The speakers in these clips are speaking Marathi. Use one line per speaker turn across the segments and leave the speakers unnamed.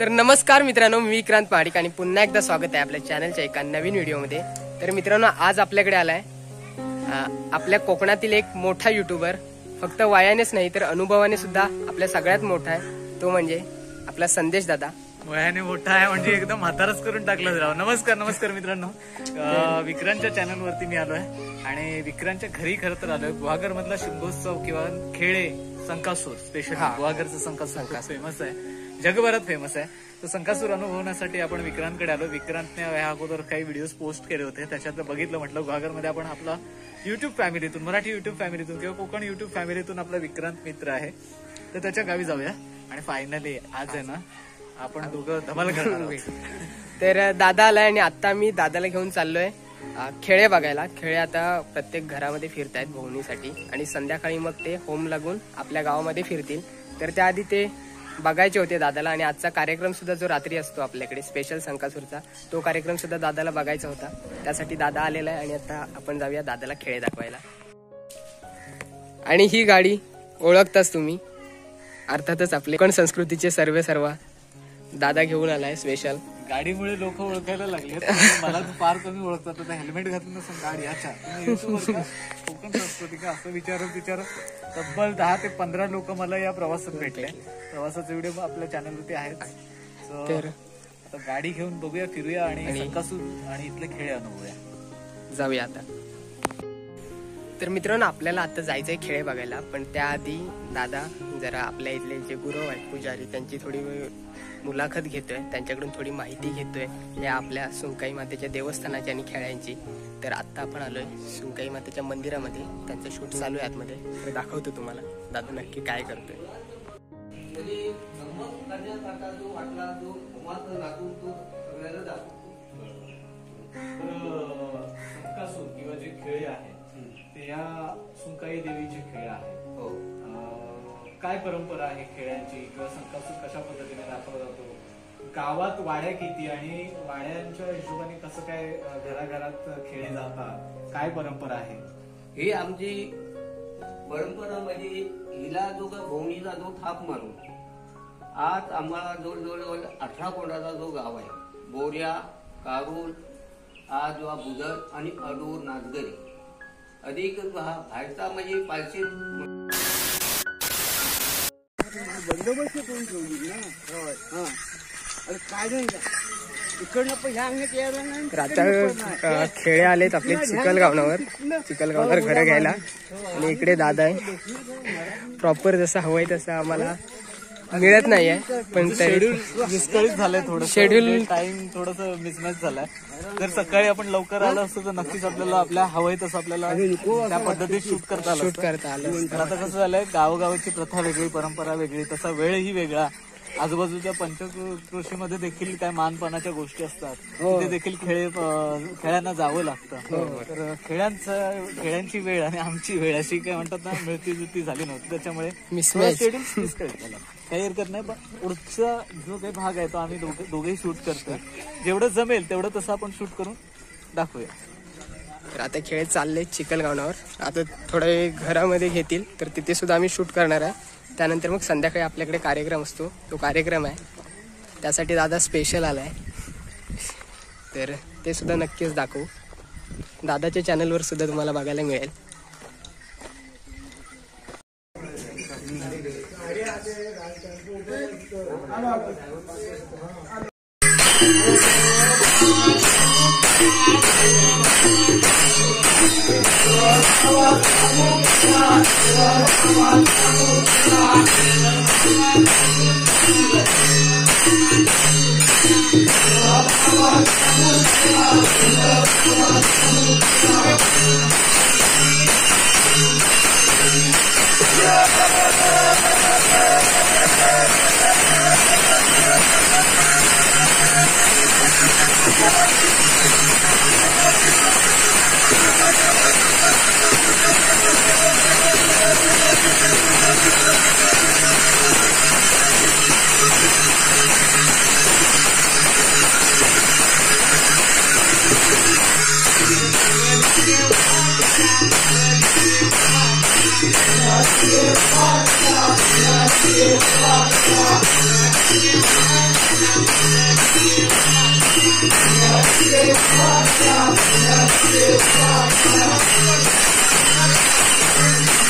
तर नमस्कार मित्रांनो मी विक्रांत पहाडिक आणि पुन्हा एकदा स्वागत आहे आपल्या चॅनलच्या एका नवीन व्हिडिओमध्ये. तर मित्रांनो आज आपल्याकडे आलाय आपल्या कोकणातील एक मोठा युट्यूबर फक्त वयानेच नाही तर अनुभवाने सुद्धा आपल्या सगळ्यात मोठा आहे. तो म्हणजे आपला संदेश दादा.
वयाने मोठा आहे म्हणजे एकदम म्हातारच करून टाकलं राव नमस्कार नमस्कार मित्रांनो. विक्रांतच्या चॅनल वरती मी आलोय. आणि विक्रांतच्या घरी खरं तर आलोय. गुहागर मधला शिंगोत्सव किंवा खेळे संकासूर. स्पेशल
हा.
गुहागरचं संकासूर. फेमस आहे. जगभरात फेमस आहे. तर संकासूर अनुभवण्यासाठी आपण विक्रांतकडे आलो. विक्रांतने या अगोदर काही व्हिडिओज पोस्ट केले होते. त्याच्यातलं बघितलं म्हटलं गुहागरमध्ये आपण आपला युट्यूब फॅमिलीतून मराठी युट्यूब फॅमिलीतून किंवा कोकण युट्यूब फॅमिलीतून आपला विक्रांत मित्र आहे. तर त्याच्या गावी जाऊया. आणि फायनली आज आहे ना आपण दोघं धमाल करणार
तर दादा आलाय आणि आता मी दादाला घेऊन चाललोय. खेळे बघायला. खेळे आता प्रत्येक घरामध्ये फिरतायत भोवणीसाठी आणि संध्याकाळी मग ते होम लागून आपल्या गावामध्ये फिरतील. तर त्याआधी ते बघायचे होते दादाला आणि आजचा कार्यक्रम सुद्धा जो रात्री असतो आपल्याकडे स्पेशल संकासूरचा तो कार्यक्रम सुद्धा दादाला बघायचा होता. त्यासाठी दादा आलेला आहे आणि आता आपण जाऊया दादाला खेळे दाखवायला. आणि ही गाडी ओळखताच तुम्ही. अर्थातच आपले कोण संस्कृतीचे सर्वे सर्व दादा घेऊन आलाय स्पेशल
गाडीमुळे लोक ओळखायला लागले मला तर फार कमी ओळखतात. आता हेल्मेट घातलं नसून गाडी. अच्छा? कोकण संस्कृती का? असं विचारत विचारत तब्बल दहा ते पंधरा लोक मला या प्रवासात भेटले. प्रवासाचे व्हिडिओ आपल्या चॅनलवरती आहेत.
तर?
आता गाडी घेऊन बघूया फिरूया आणि आणि इथले खेळ अनुभवूया.
जाऊया आता. तर मित्रांनो आपल्याला आता जायचंय खेळ बघायला. पण त्याआधी दादा जरा आपल्या इथले जे गुरु आहेत पुजारी त्यांची थोडी मुलाखत घेतोय. त्यांच्याकडून थोडी माहिती घेतोय. या आपल्या सुंकाई मातेच्या देवस्थानाची आणि खेळांची. तर आता आपण आलोय सुंकाई मातेच्या मंदिरामध्ये. त्यांचं शूट चालू आहे आतमध्ये. तर दाखवतो तुम्हाला. दादा नक्की काय करतोय.
किंवा जे खेळ आहे ते या सुंकाई देवीचे खेळ आहेत. अं, काय परंपरा आहे खेळांची किंवा संकासूर कशा पद्धतीने दाखवला जातो? गावात वाड्या किती आणि वाड्यांच्या हिशोबाने कसं काय घराघरात खेळले जातात? काय परंपरा आहे?
ही आमची परंपरा म्हणजे हिला जो का भोवणीचा जो थाप मारून आज आम्हाला जवळजवळ अठरा कोंडाचा जो गाव आहे बोऱ्या कारूल आज जो बुदर आणि अडूर नाचगरी अधिक हा बाहेरचा म्हणजे पाचशे बंदोबस्त करून ठेवली ना? अरे काय नाही इकडनं पहिल्या अंगणात यायला नाही
तर आता अ, खेळे आलेत आपले चिकलगावनावर चिकलगावनावर घरं घ्यायला. आणि इकडे दादा आहे. प्रॉपर जसं हवंय तसं आम्हाला. मिळत नाहीये पण तरी
शेड्यूल विस्कळीत झालंय थोडं
Schedule-
टाइम थोडस मिसमॅच झालाय. जर सकाळी आपण लवकर आलो असतो तर नक्कीच आपल्याला आपल्या हवंय तसं आपल्याला त्या पद्धतीत शूट करता आलं
शूट. करता आलं
तर आता कसं झालंय गावोगावची प्रथा वेगळी परंपरा वेगळी तसा वेळही वेगळा. आजूबाजूच्या पंचकृषीमध्ये देखील काय मानपानाच्या गोष्टी असतात. तिथे देखील खेळे खेळांना जावं लागतं. तर खेळांचं खेळांची वेळ आणि आमची वेळ अशी काय म्हणतात ना मिळती जुळती झाली नव्हती. त्याच्यामुळे. शेड्यूल झालं. काही हरकत नाही पण पुढचा जो काही भाग आहे तो आम्ही दोघे दोघेही शूट करतोय. जेवढं जमेल तेवढं तसं आपण शूट करून दाखवूया.
तर आता खेळ चालले चिखलगावनावर. आता थोडे घरामध्ये घेतील तर तिथे सुद्धा आम्ही शूट करणार आहे. त्यानंतर मग संध्याकाळी आपल्याकडे कार्यक्रम असतो. तो कार्यक्रम आहे. त्यासाठी दादा स्पेशल आलाय. तर ते सुद्धा नक्कीच दाखवू. दादाच्या चॅनलवर सुद्धा तुम्हाला बघायला मिळेल. Yeah! Thank you. तर मित्रांनो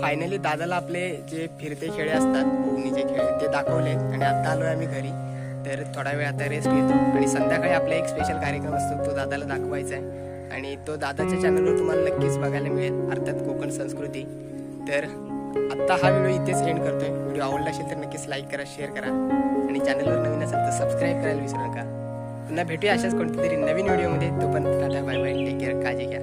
फायनली दादाला आपले जे फिरते खेळे असतात भोवणीचे खेळ ते दाखवले आणि आता आलोय आम्ही घरी. तर थोडा वेळ आता रेस्ट घेतो. आणि संध्याकाळी आपला एक स्पेशल कार्यक्रम असतो तो दादाला दाखवायचा आहे आणि तो दादाच्या चॅनलवर तुम्हाला नक्कीच बघायला मिळेल अर्थात कोकण संस्कृती. तर आत्ता हा व्हिडिओ इथेच एंड करतोय. व्हिडिओ आवडला असेल तर नक्कीच लाईक करा शेअर करा. आणि चॅनलवर नवीन असेल तर सबस्क्राईब करायला विसरू नका. पुन्हा भेटूया अशाच कोणत्या तरी नवीन व्हिडिओमध्ये तो पण tata bye bye take care काळजी घ्या.